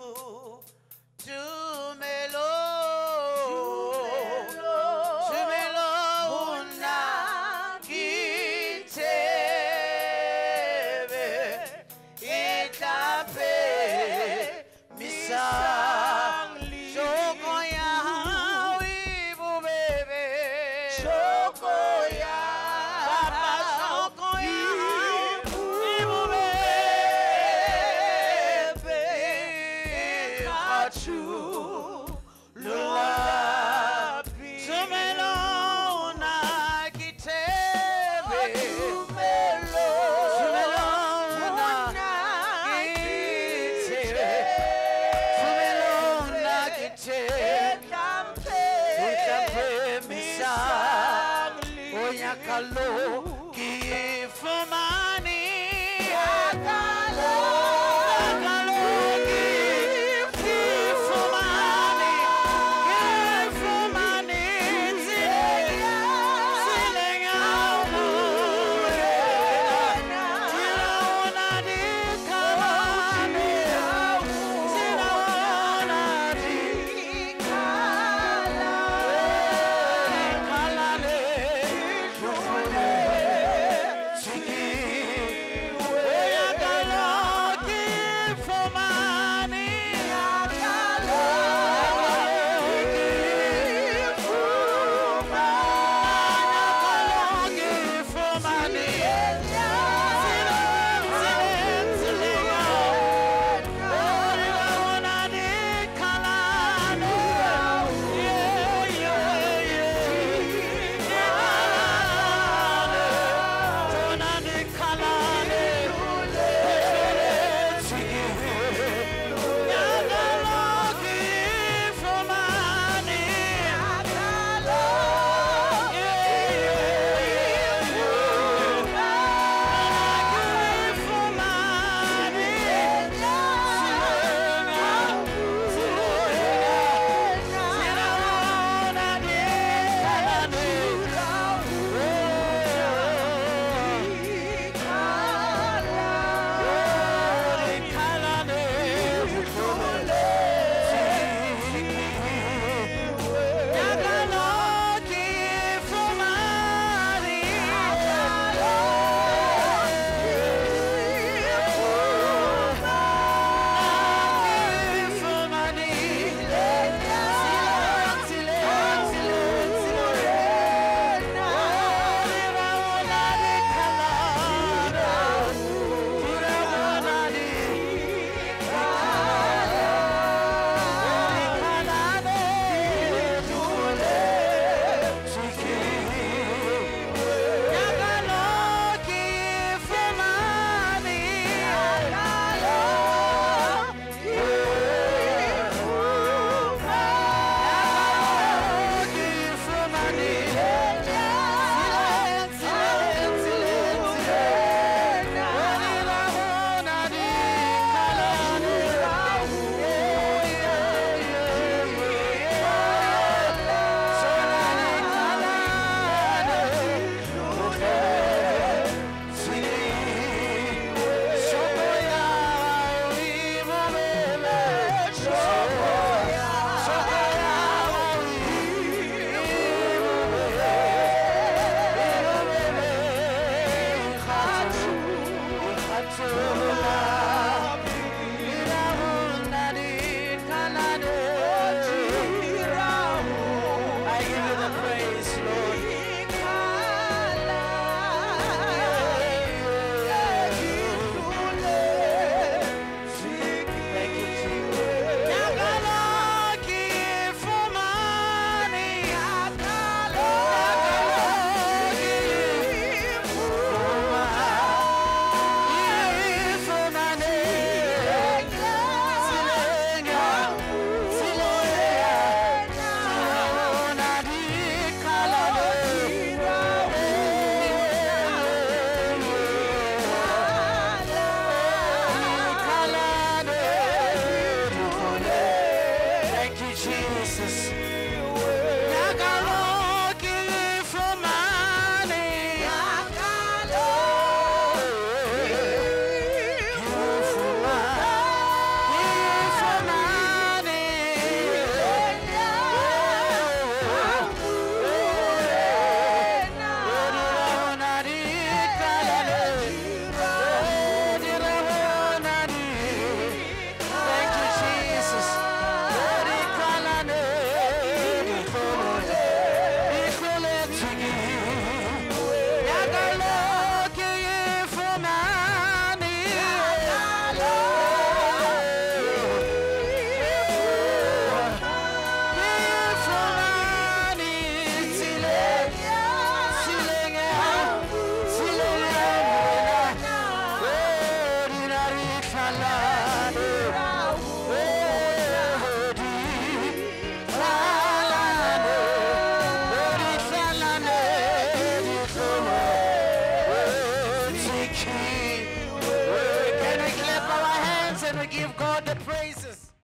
To me misali